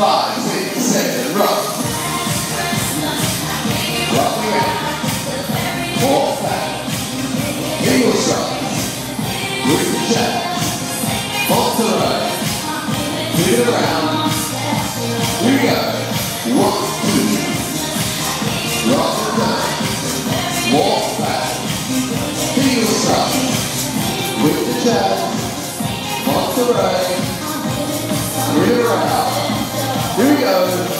five, six, seven, rock. Rock me out. Four, five. Get your. With the chest. Off to the right. Hit around. Here we go. One, two. Rock down. Walk back. Hit your. With the chest. Off to the right. Hit around front. Forward turn.